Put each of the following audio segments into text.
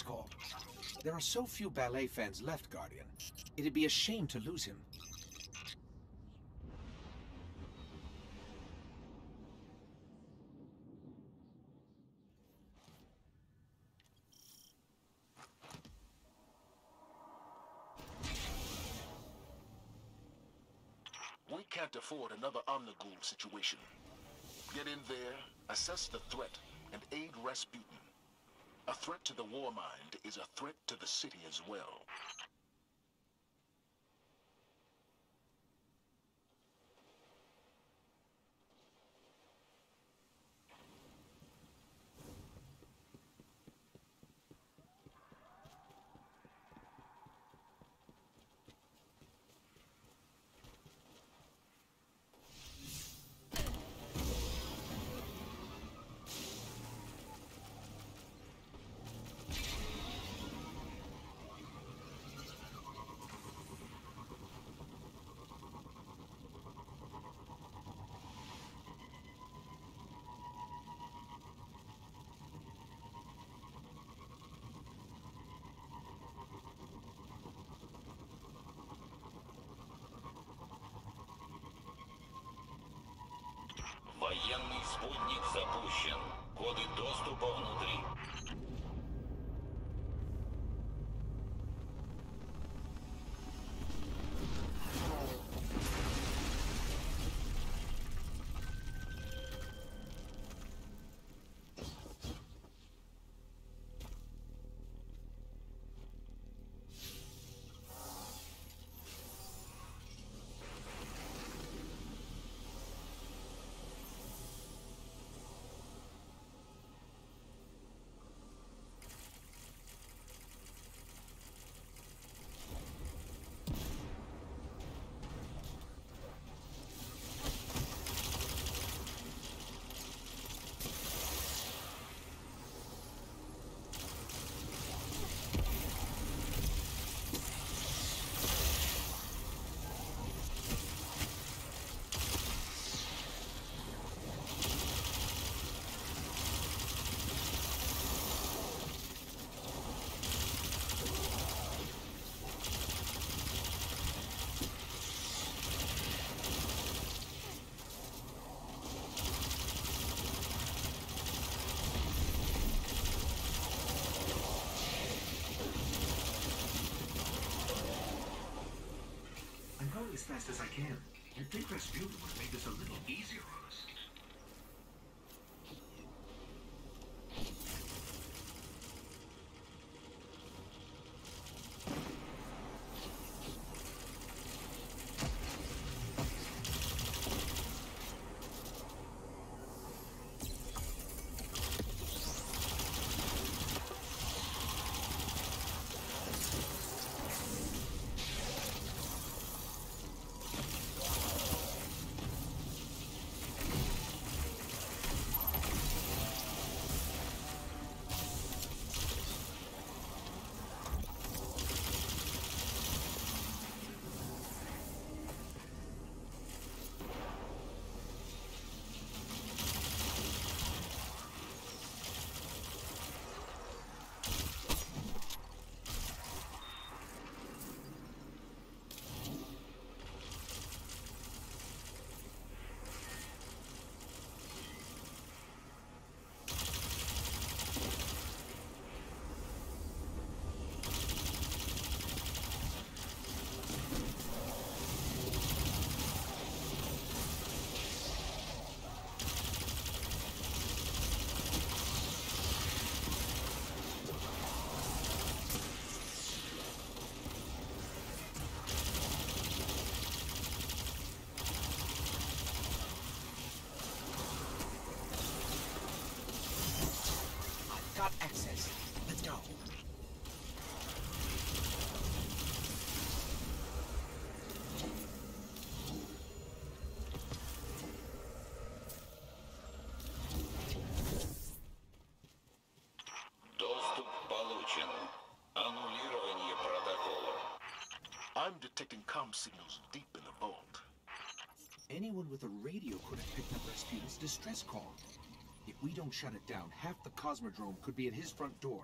call. There are so few ballet fans left, Guardian. It'd be a shame to lose him. We can't afford another Omnigul situation. Get in there, assess the threat, and aid Rasputin. A threat to the Warmind is a threat to the city as well. Спутник запущен. Коды доступа внутри. As fast as I can. You'd think Rasputin would make this a little easier on us. I'm detecting comm signals deep in the vault. Anyone with a radio could have picked up Rasputin's distress call. If we don't shut it down, half the Cosmodrome could be at his front door.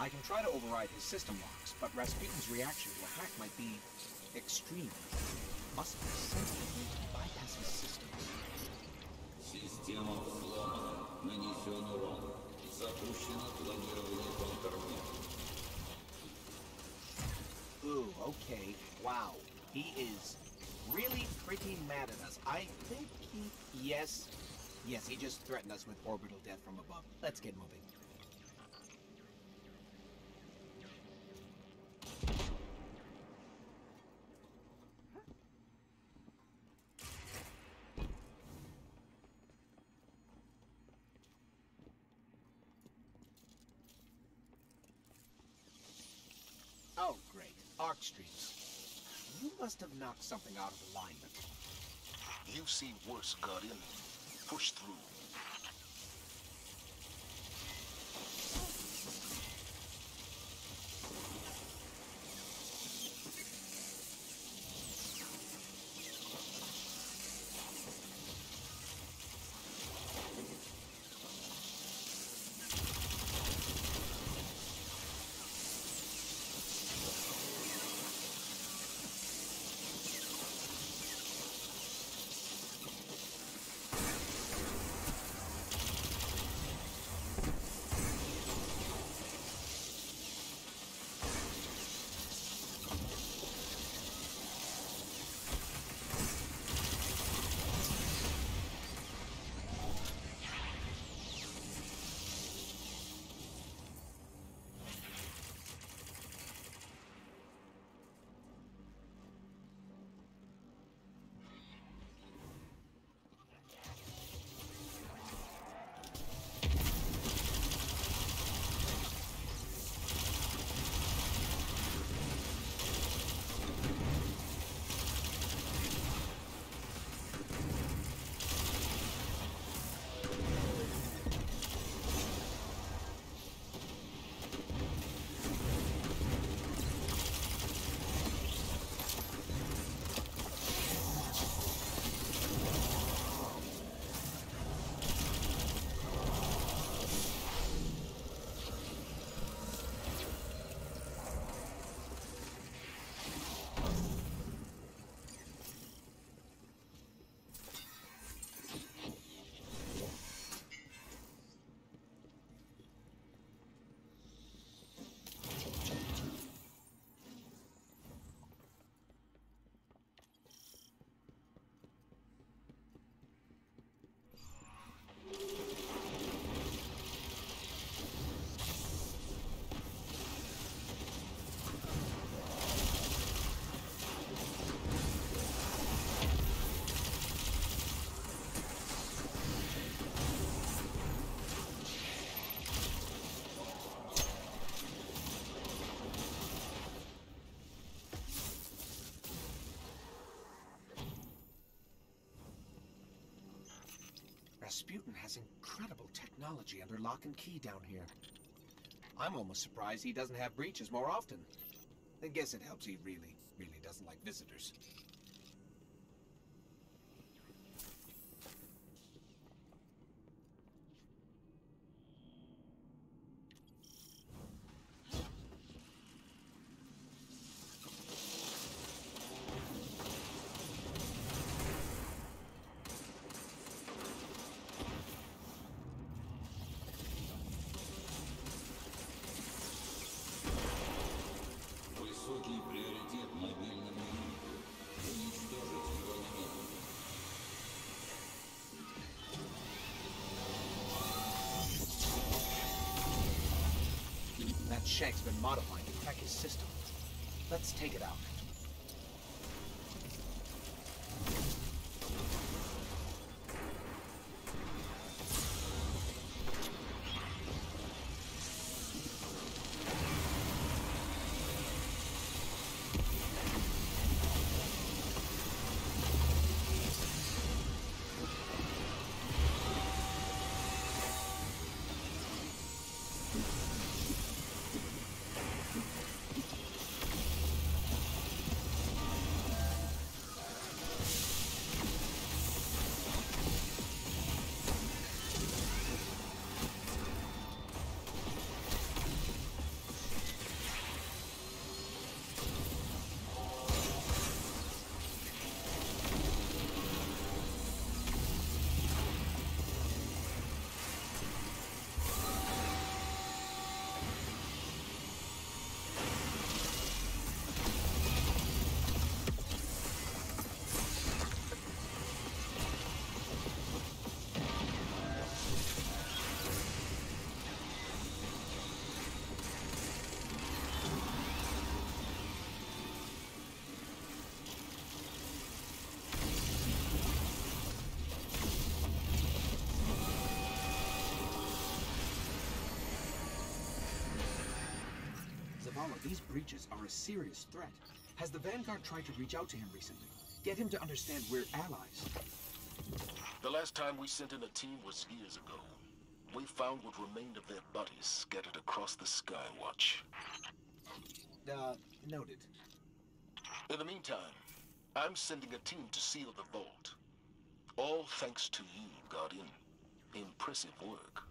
I can try to override his system locks, but Rasputin's reaction to a hack might be extreme. Must be sensitive to bypass his systems. Система взломана. Нанесен урон. Запущено планирование контрмер. Ooh, okay. Wow. He is really pretty mad at us. I think he... Yes. Yes, he just threatened us with orbital death from above. Let's get moving. Arc streams. You must have knocked something out of alignment. You've seen worse, Guardian. Push through. Rasputin has incredible technology under lock and key down here. I'm almost surprised he doesn't have breaches more often. I guess it helps he really, really doesn't like visitors. That shank's been modified to crack his system. Let's take it out. These breaches are a serious threat. Has the Vanguard tried to reach out to him recently? Get him to understand we're allies. The last time we sent in a team was years ago. We found what remained of their bodies scattered across the sky watch. Uh, noted. In the meantime, I'm sending a team to seal the vault. All thanks to you, Guardian. Impressive work.